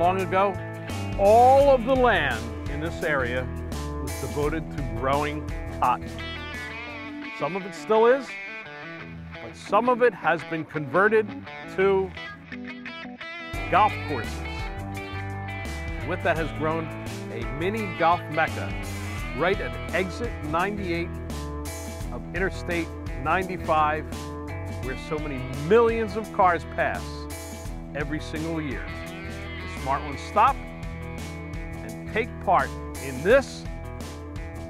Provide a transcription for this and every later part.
long ago, all of the land in this area was devoted to growing cotton. Some of it still is, but some of it has been converted to golf courses. With that has grown a mini golf mecca right at exit 98 of Interstate 95 where so many millions of cars pass every single year. Ones stop and take part in this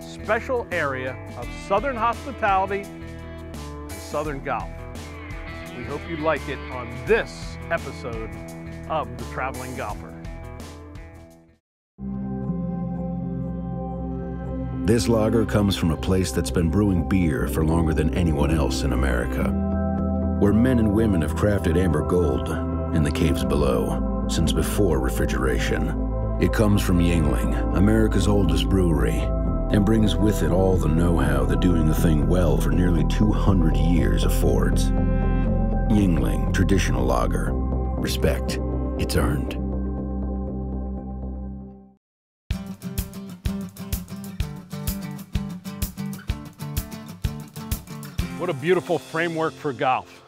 special area of Southern hospitality and Southern golf. We hope you like it on this episode of The Traveling Golfer. This lager comes from a place that's been brewing beer for longer than anyone else in America, where men and women have crafted amber gold in the caves below since before refrigeration. It comes from Yuengling, America's oldest brewery, and brings with it all the know-how that doing the thing well for nearly 200 years affords. Yuengling Traditional Lager. Respect. It's earned. What a beautiful framework for golf.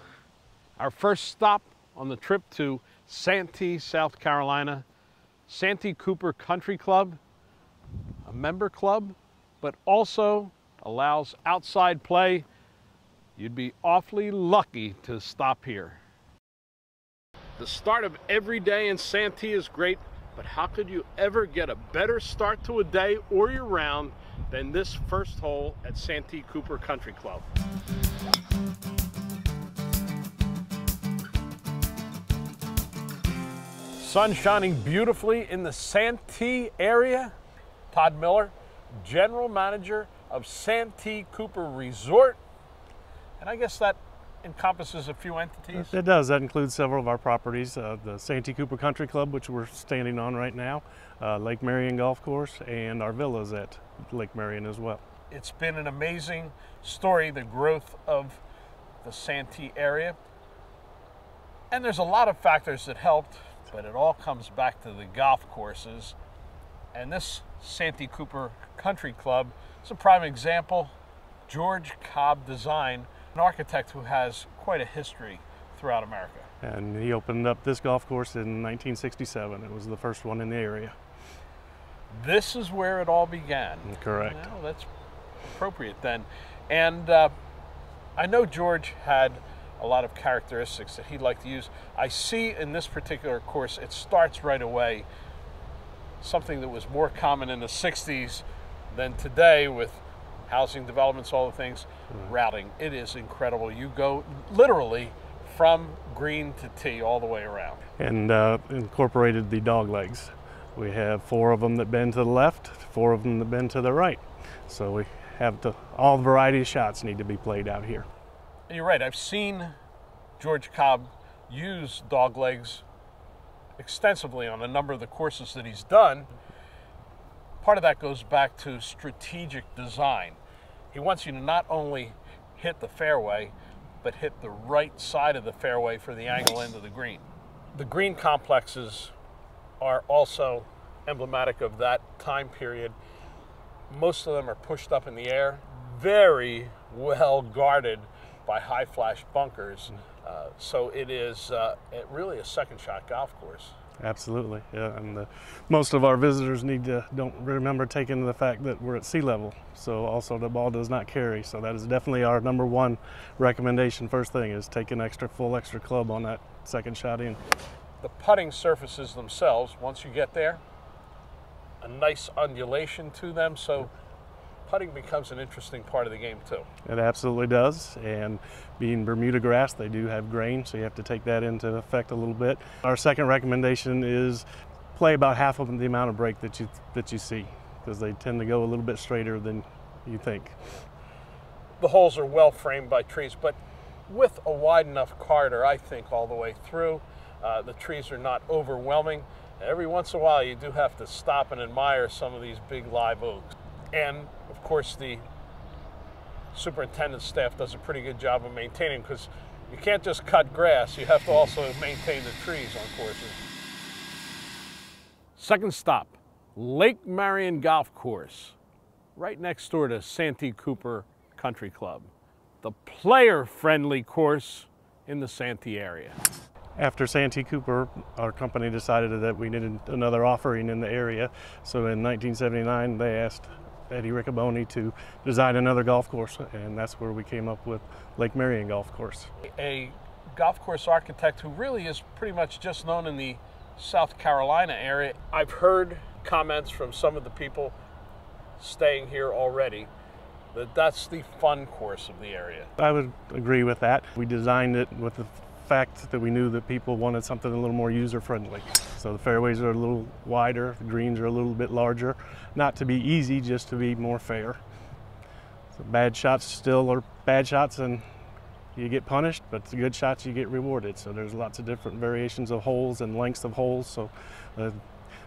Our first stop on the trip to Santee, South Carolina, Santee Cooper Country Club, a member club, but also allows outside play. You'd be awfully lucky to stop here. The start of every day in Santee is great, but how could you ever get a better start to a day or your round than this first hole at Santee Cooper Country Club? Sun shining beautifully in the Santee area. Todd Miller, General Manager of Santee Cooper Resort. And I guess that encompasses a few entities. It does. That includes several of our properties, uh, the Santee Cooper Country Club, which we're standing on right now, uh, Lake Marion Golf Course, and our villas at Lake Marion as well. It's been an amazing story, the growth of the Santee area. And there's a lot of factors that helped, but it all comes back to the golf courses. And this Santee Cooper Country Club is a prime example. George Cobb Design, an architect who has quite a history throughout America. And he opened up this golf course in 1967. It was the first one in the area. This is where it all began. Correct. Well, that's appropriate then. And uh, I know George had a lot of characteristics that he'd like to use. I see in this particular course, it starts right away something that was more common in the 60s than today with housing developments, all the things, Mm-hmm. routing. It is incredible. You go literally from green to tee all the way around. And uh, incorporated the dog legs. We have four of them that bend to the left, four of them that bend to the right. So we have to, all the variety of shots need to be played out here. And you're right. I've seen George Cobb use dog legs extensively on a number of the courses that he's done. Part of that goes back to strategic design. He wants you to not only hit the fairway, but hit the right side of the fairway for the angle end of the green. The green complexes are also emblematic of that time period. Most of them are pushed up in the air, very well guarded by high flash bunkers. Uh, so it is uh, it really a second shot golf course. Absolutely, yeah. And the, most of our visitors need to don't remember taking the fact that we're at sea level. So also the ball does not carry. So that is definitely our number one recommendation. First thing is take an extra full extra club on that second shot in. The putting surfaces themselves, once you get there, a nice undulation to them. So putting becomes an interesting part of the game too. It absolutely does. And being Bermuda grass, they do have grain, so you have to take that into effect a little bit. Our second recommendation is play about half of the amount of break that you that you see, because they tend to go a little bit straighter than you think. The holes are well framed by trees, but with a wide enough corridor, I think, all the way through. Uh, the trees are not overwhelming. Every once in a while, you do have to stop and admire some of these big live oaks. And of course, the superintendent staff does a pretty good job of maintaining because You can't just cut grass, you have to also maintain the trees on courses. Second stop, Lake Marion Golf Course, right next door to Santee Cooper Country Club, the player-friendly course in the Santee area. After Santee Cooper, our company decided that we needed another offering in the area. So in 1979, they asked Eddie Riccoboni to design another golf course, and that's where we came up with Lake Marion Golf Course. A golf course architect who really is pretty much just known in the South Carolina area. I've heard comments from some of the people staying here already that that's the fun course of the area. I would agree with that. We designed it with the fact that we knew that people wanted something a little more user friendly. So the fairways are a little wider, the greens are a little bit larger, not to be easy, just to be more fair. So bad shots still are bad shots and you get punished, but the good shots you get rewarded. So there's lots of different variations of holes and lengths of holes, so uh,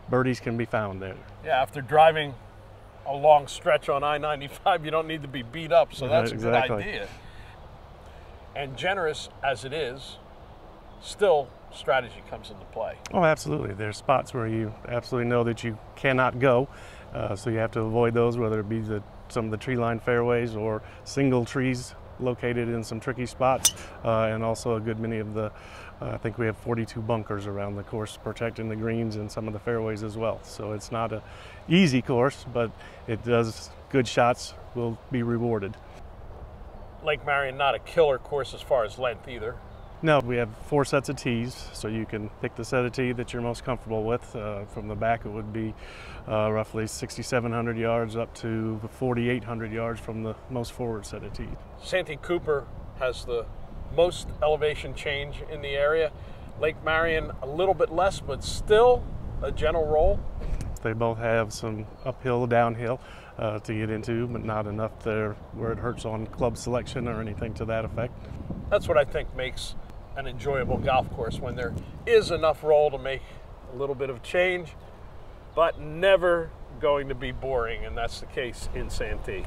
birdies can be found there. Yeah, after driving a long stretch on I-95, you don't need to be beat up, so that's exactly. a good idea. And generous as it is, still strategy comes into play. Oh, absolutely. There's spots where you absolutely know that you cannot go, uh, so you have to avoid those, whether it be the, some of the tree line fairways or single trees located in some tricky spots, uh, and also a good many of the, uh, I think we have 42 bunkers around the course protecting the greens and some of the fairways as well. So it's not a easy course, but it does good shots will be rewarded. Lake Marion not a killer course as far as length either. No, we have four sets of tees, so you can pick the set of tee that you're most comfortable with. Uh, from the back, it would be uh, roughly 6,700 yards up to 4,800 yards from the most forward set of tee. Santee Cooper has the most elevation change in the area. Lake Marion a little bit less, but still a gentle roll. They both have some uphill, downhill uh, to get into, but not enough there where it hurts on club selection or anything to that effect. That's what I think makes an enjoyable golf course when there is enough roll to make a little bit of change, but never going to be boring, and that's the case in Santee.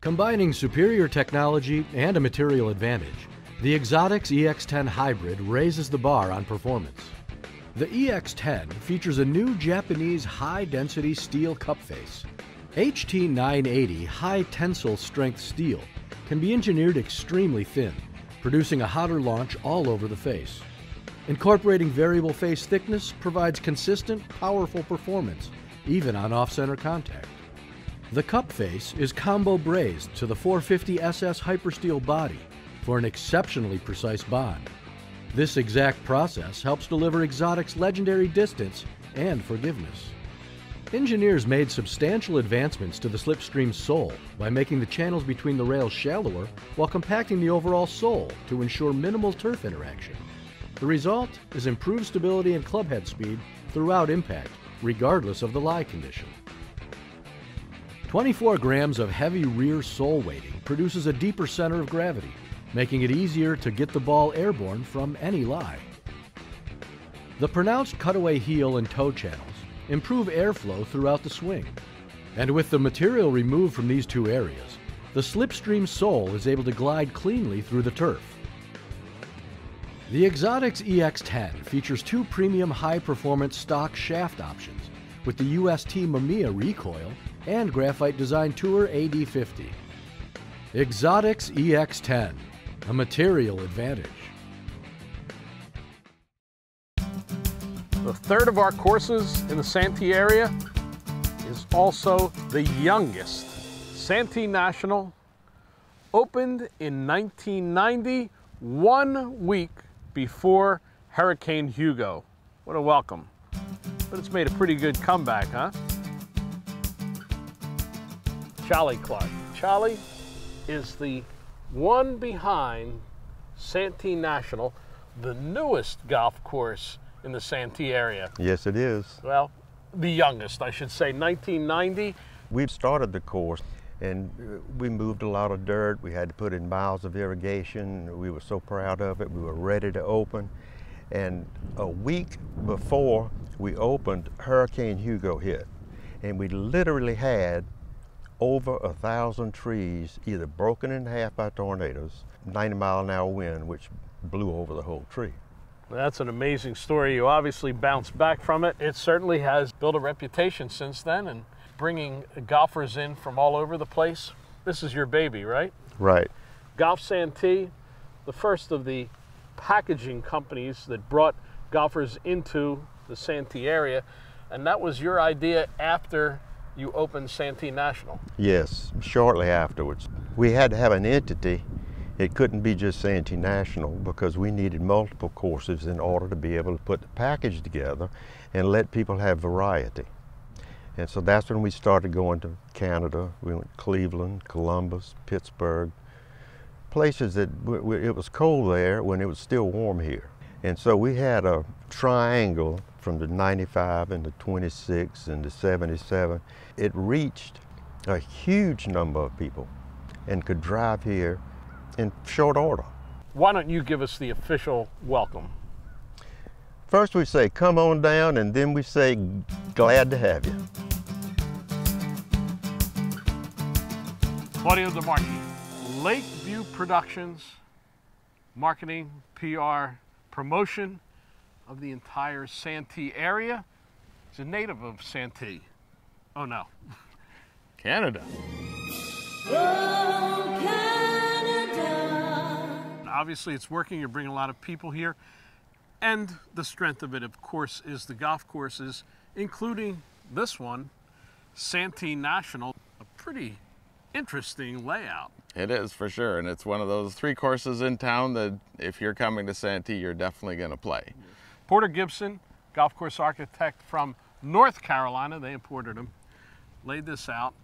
Combining superior technology and a material advantage, the Exotics EX10 Hybrid raises the bar on performance. The EX10 features a new Japanese high-density steel cup face. HT980 high tensile strength steel can be engineered extremely thin, producing a hotter launch all over the face. Incorporating variable face thickness provides consistent, powerful performance, even on off-center contact. The cup face is combo brazed to the 450 SS Hypersteel body for an exceptionally precise bond. This exact process helps deliver Exotic's legendary distance and forgiveness. Engineers made substantial advancements to the slipstream sole by making the channels between the rails shallower while compacting the overall sole to ensure minimal turf interaction. The result is improved stability and clubhead speed throughout impact, regardless of the lie condition. 24 grams of heavy rear sole weighting produces a deeper center of gravity, making it easier to get the ball airborne from any lie. The pronounced cutaway heel and toe channels improve airflow throughout the swing. And with the material removed from these two areas, the slipstream sole is able to glide cleanly through the turf. The Exotics EX10 features two premium high-performance stock shaft options with the UST Mamiya recoil and Graphite Design Tour AD50. Exotics EX10, a material advantage. The third of our courses in the Santee area is also the youngest. Santee National opened in 1990, one week before Hurricane Hugo. What a welcome. But it's made a pretty good comeback, huh? Charlie Clark. Charlie is the one behind Santee National, the newest golf course in the Santee area. Yes, it is. Well, the youngest, I should say, 1990. We started the course and uh, we moved a lot of dirt. We had to put in miles of irrigation. We were so proud of it. We were ready to open. And a week before we opened, Hurricane Hugo hit. And we literally had over a thousand trees either broken in half by tornadoes, 90 mile an hour wind, which blew over the whole tree. That's an amazing story. You obviously bounced back from it. It certainly has built a reputation since then and bringing golfers in from all over the place. This is your baby, right? Right. Golf Santee, the first of the packaging companies that brought golfers into the Santee area. And that was your idea after you opened Santee National. Yes, shortly afterwards. We had to have an entity. It couldn't be just Santee National because we needed multiple courses in order to be able to put the package together and let people have variety. And so that's when we started going to Canada. We went to Cleveland, Columbus, Pittsburgh, places that it was cold there when it was still warm here. And so we had a triangle from the 95 and the 26 and the 77. It reached a huge number of people and could drive here in short order. Why don't you give us the official welcome? First we say, come on down, and then we say, glad to have you. Claudio DeMarchi, Lakeview Productions, marketing, PR, promotion of the entire Santee area. He's a native of Santee. Oh no, Canada. Oh, Canada. Obviously, it's working. You're bringing a lot of people here. And the strength of it, of course, is the golf courses, including this one, Santee National. A pretty interesting layout. It is for sure, and it's one of those three courses in town that if you're coming to Santee, you're definitely going to play. Porter Gibson, golf course architect from North Carolina, they imported him, laid this out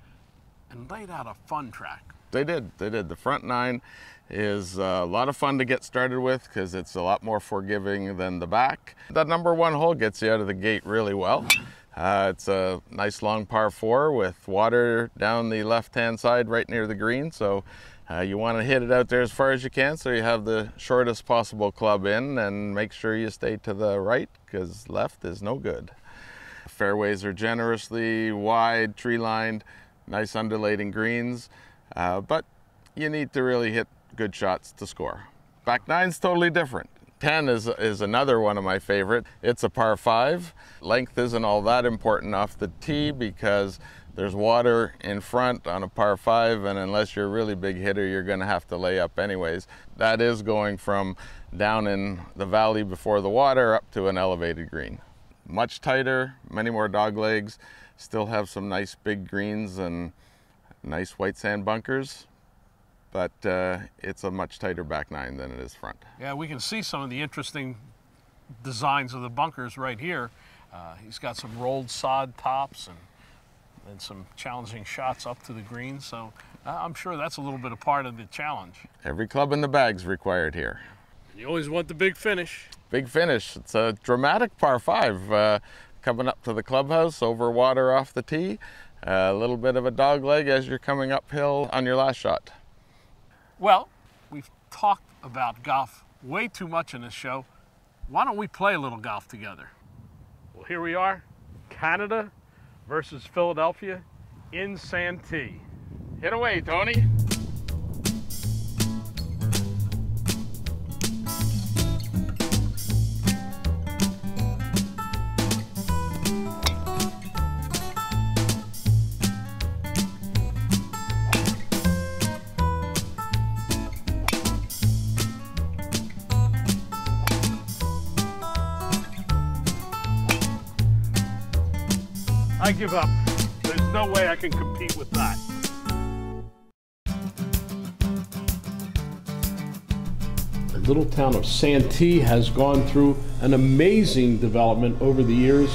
and laid out a fun track. They did, they did. The front nine is a lot of fun to get started with because it's a lot more forgiving than the back. That number one hole gets you out of the gate really well. Uh, it's a nice long par four with water down the left-hand side right near the green. So uh, you want to hit it out there as far as you can so you have the shortest possible club in and make sure you stay to the right because left is no good. Fairways are generously wide, tree-lined, nice undulating greens, uh, but you need to really hit good shots to score. Back nine's totally different. 10 is, is another one of my favorite. It's a par 5. Length isn't all that important off the tee because there's water in front on a par 5 and unless you're a really big hitter you're going to have to lay up anyways. That is going from down in the valley before the water up to an elevated green. Much tighter, many more dog legs, still have some nice big greens and nice white sand bunkers but uh, it's a much tighter back nine than it is front. Yeah, we can see some of the interesting designs of the bunkers right here. Uh, he's got some rolled sod tops and, and some challenging shots up to the green, so I'm sure that's a little bit of part of the challenge. Every club in the bag's required here. You always want the big finish. Big finish. It's a dramatic par five. Uh, coming up to the clubhouse, over water off the tee, a little bit of a dog leg as you're coming uphill on your last shot. Well, we've talked about golf way too much in this show. Why don't we play a little golf together? Well, here we are, Canada versus Philadelphia in Santee. Hit away, Tony. Give up. There's no way I can compete with that. The little town of Santee has gone through an amazing development over the years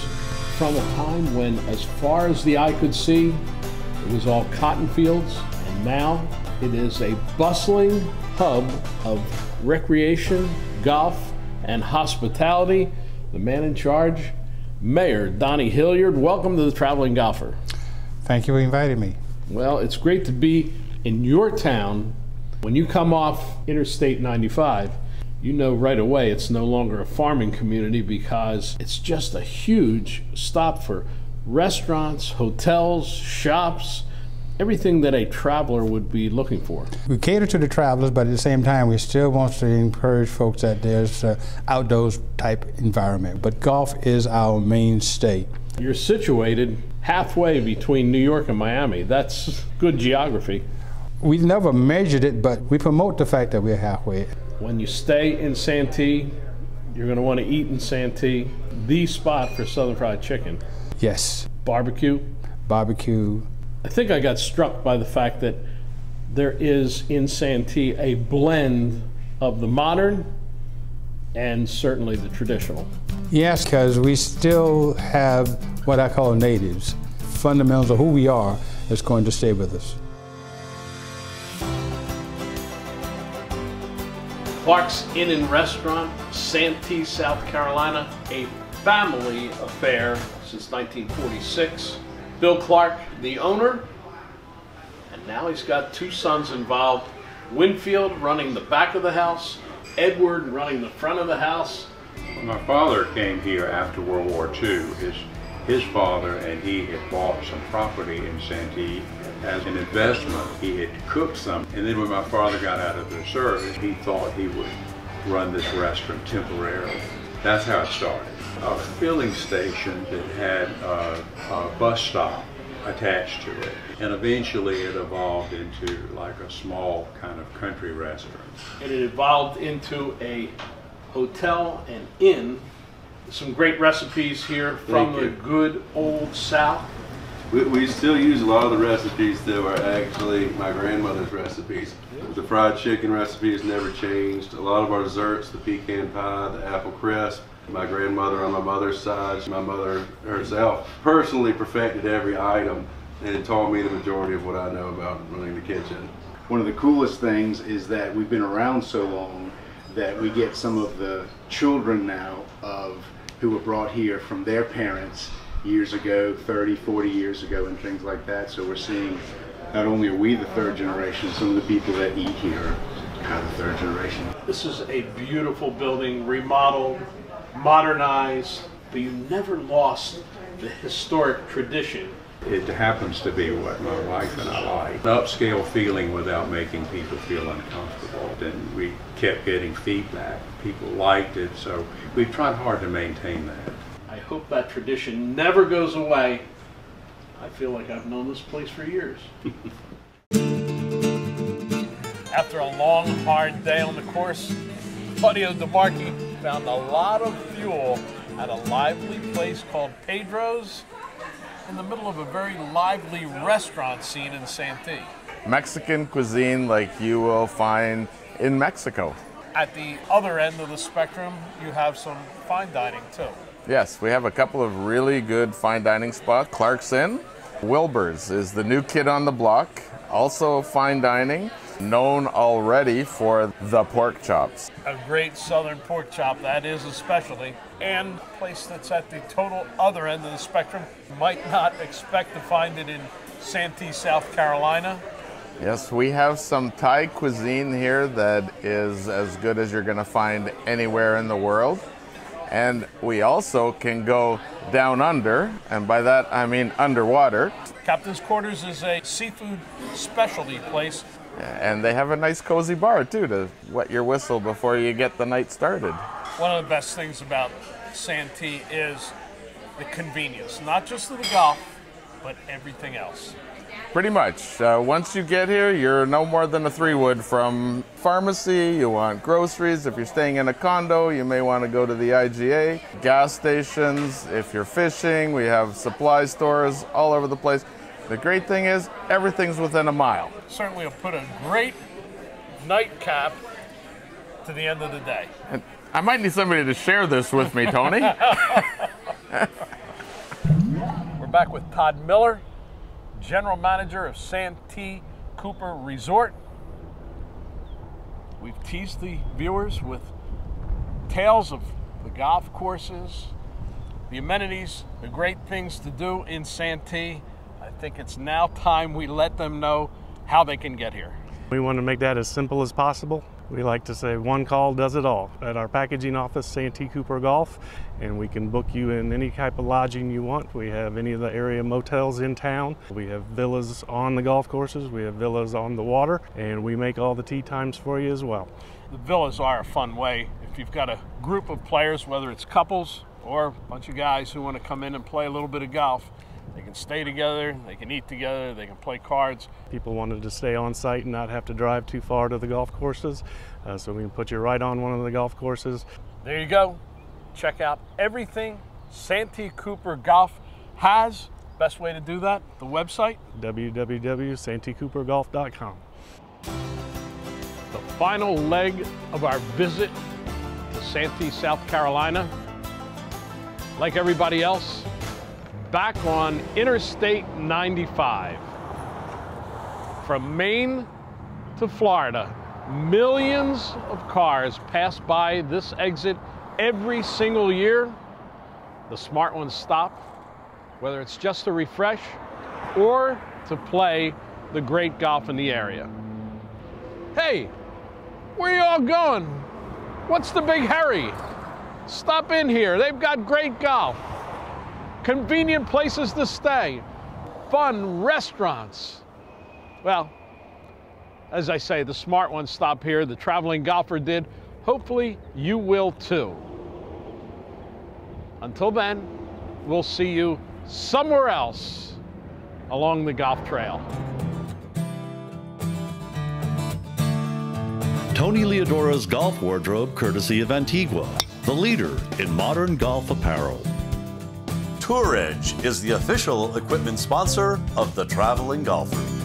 from a time when, as far as the eye could see, it was all cotton fields, and now it is a bustling hub of recreation, golf, and hospitality. The man in charge Mayor Donnie Hilliard, welcome to the Traveling Golfer. Thank you for inviting me. Well, it's great to be in your town. When you come off Interstate 95, you know right away it's no longer a farming community because it's just a huge stop for restaurants, hotels, shops, everything that a traveler would be looking for. We cater to the travelers, but at the same time, we still want to encourage folks that there's an outdoors type environment. But golf is our mainstay. You're situated halfway between New York and Miami. That's good geography. We never measured it, but we promote the fact that we're halfway. When you stay in Santee, you're going to want to eat in Santee, the spot for Southern Fried Chicken. Yes. Barbecue. Barbecue. I think I got struck by the fact that there is in Santee a blend of the modern and certainly the traditional. Yes, because we still have what I call natives. Fundamentals of who we are is going to stay with us. Clark's Inn and Restaurant, Santee, South Carolina, a family affair since 1946. Bill Clark, the owner, and now he's got two sons involved. Winfield running the back of the house, Edward running the front of the house. My father came here after World War II. His, his father and he had bought some property in Santee as an investment. He had cooked some, and then when my father got out of the service, he thought he would run this restaurant temporarily. That's how it started. A filling station that had a, a bus stop attached to it. And eventually it evolved into like a small kind of country restaurant. And it evolved into a hotel and inn. Some great recipes here from the good old South. We, we still use a lot of the recipes that were actually my grandmother's recipes. The fried chicken recipe has never changed. A lot of our desserts, the pecan pie, the apple crisp, my grandmother on my mother's side, my mother herself, personally perfected every item and taught me the majority of what I know about running the kitchen. One of the coolest things is that we've been around so long that we get some of the children now of who were brought here from their parents years ago, 30, 40 years ago, and things like that. So we're seeing not only are we the third generation, some of the people that eat here are kind of the third generation. This is a beautiful building, remodeled, modernized, but you never lost the historic tradition. It happens to be what my wife and I like. An upscale feeling without making people feel uncomfortable. And we kept getting feedback. People liked it, so we've tried hard to maintain that. I hope that tradition never goes away. I feel like I've known this place for years. After a long, hard day on the course, Claudio DeMarchi found a lot of fuel at a lively place called Pedro's in the middle of a very lively restaurant scene in Santee. Mexican cuisine like you will find in Mexico. At the other end of the spectrum, you have some fine dining too. Yes, we have a couple of really good fine dining spots. Clark's Inn, Wilbur's is the new kid on the block, also fine dining, known already for the pork chops. a great southern pork chop that is a specialty and a place that's at the total other end of the spectrum might not expect to find it in santee south carolina Yes, we have some Thai cuisine here that is as good as you're going to find anywhere in the world. And we also can go down under, and by that I mean underwater. captain's quarters is a seafood specialty place And they have a nice cozy bar too to wet your whistle before you get the night started. one of the best things about santee is the convenience not just of the golf but everything else Pretty much. Uh, once you get here, you're no more than a three wood from pharmacy. You want groceries. If you're staying in a condo, you may want to go to the IGA. Gas stations. If you're fishing, we have supply stores all over the place. The great thing is, everything's within a mile. certainly will put a great nightcap to the end of the day And I might need somebody to share this with me, Tony. We're back with Todd Miller, General Manager of Santee Cooper Resort. We've teased the viewers with tales of the golf courses, the amenities, the great things to do in Santee. I think it's now time we let them know how they can get here. We want to make that as simple as possible. We like to say one call does it all. At our packaging office, Santee Cooper Golf, and we can book you in any type of lodging you want. We have any of the area motels in town. We have villas on the golf courses. We have villas on the water, and we make all the tee times for you as well. The villas are a fun way if you've got a group of players, whether it's couples or a bunch of guys who want to come in and play a little bit of golf. They can stay together, they can eat together, they can play cards. People wanted to stay on site and not have to drive too far to the golf courses, uh, so we can put you right on one of the golf courses. There you go. Check out everything Santee Cooper Golf has. Best way to do that, the website www.santeecoopergolf.com. The final leg of our visit to Santee, South Carolina. Like everybody else, back on Interstate 95. From Maine to Florida, millions of cars pass by this exit every single year. The smart ones stop, whether it's just to refresh or to play the great golf in the area. Hey, where you all going? What's the big hurry? Stop in here. They've got great golf, convenient places to stay, fun restaurants. Well, as I say, the smart ones stop here. The traveling golfer did. Hopefully, you will too. Until then, we'll see you somewhere else along the golf trail. Tony Leodora's golf wardrobe, courtesy of Antigua, the leader in modern golf apparel. Tour Edge is the official equipment sponsor of the Traveling Golfer.